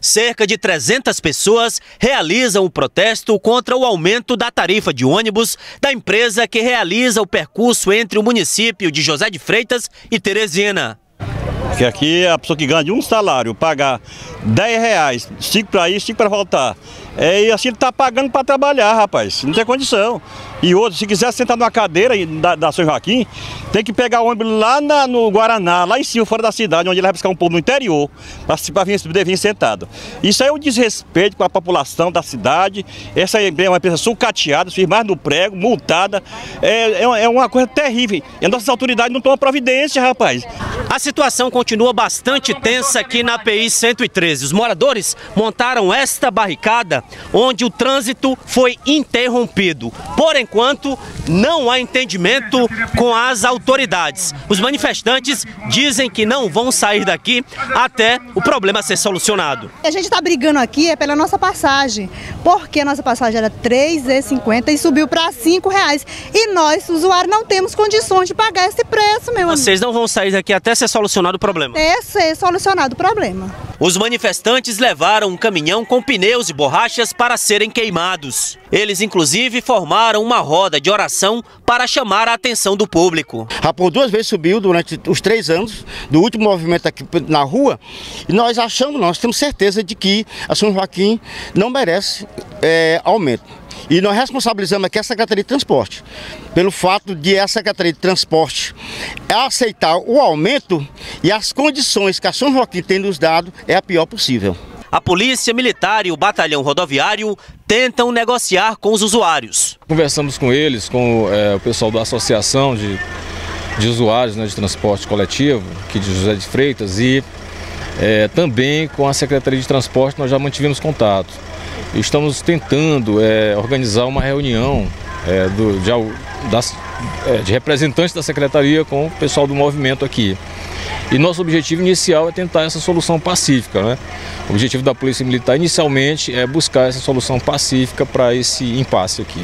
cerca de 300 pessoas realizam o protesto contra o aumento da tarifa de ônibus da empresa que realiza o percurso entre o município de José de Freitas e Teresina. Que aqui a pessoa que ganha um salário pagar 10 reais, 5 para ir, 5 para voltar. É, e assim ele está pagando para trabalhar, rapaz. Não tem condição. E outro, se quiser sentar numa cadeira da, da São Joaquim, tem que pegar o ônibus lá na, no Guaraná, lá em cima, fora da cidade, onde ele vai buscar um povo no interior, para vir, vir sentado. Isso aí é um desrespeito com a população da cidade. Essa é uma empresa sucateada, firmada no prego, multada. É, é, é uma coisa terrível. E as nossas autoridades não tomam providência, rapaz. A situação continua bastante tensa aqui na PI 113. Os moradores montaram esta barricada onde o trânsito foi interrompido. Por enquanto, não há entendimento com as autoridades. Os manifestantes dizem que não vão sair daqui até o problema ser solucionado. A gente está brigando aqui é pela nossa passagem, porque a nossa passagem era R$ 3,50 e subiu para R$ 5,00. E nós, usuários, não temos condições de pagar esse preço, meu Vocês não vão sair daqui até ser solucionado o problema? Até ser solucionado o problema. Os manifestantes levaram um caminhão com pneus e borrachas para serem queimados. Eles, inclusive, formaram uma roda de oração para chamar a atenção do público. Já por duas vezes subiu durante os três anos do último movimento aqui na rua e nós achamos, nós temos certeza de que a São Joaquim não merece é, aumento. E nós responsabilizamos aqui a Secretaria de Transporte, pelo fato de a Secretaria de Transporte aceitar o aumento e as condições que a São Joaquim tem nos dado é a pior possível. A Polícia Militar e o Batalhão Rodoviário tentam negociar com os usuários. Conversamos com eles, com é, o pessoal da Associação de, de Usuários né, de Transporte Coletivo, aqui de José de Freitas, e é, também com a Secretaria de Transporte nós já mantivemos contato. Estamos tentando é, organizar uma reunião é, do, de, das, é, de representantes da Secretaria com o pessoal do movimento aqui. E nosso objetivo inicial é tentar essa solução pacífica. Né? O objetivo da Polícia Militar inicialmente é buscar essa solução pacífica para esse impasse aqui.